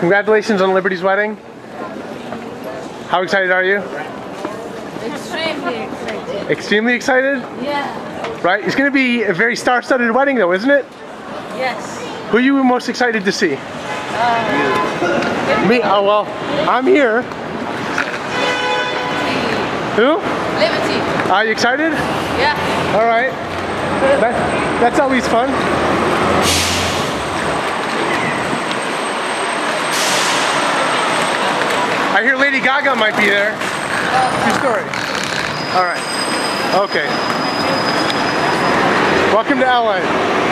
Congratulations on Liberty's wedding. How excited are you? Extremely excited. Extremely excited? Yeah. Right? It's going to be a very star-studded wedding though, isn't it? Yes. Who are you most excited to see? Uh, Me? Oh well, I'm here. Who? Liberty. Are you excited? Yeah. All right. That, that's always fun. I hear Lady Gaga might be there. True story. All right. Okay. Welcome to LA.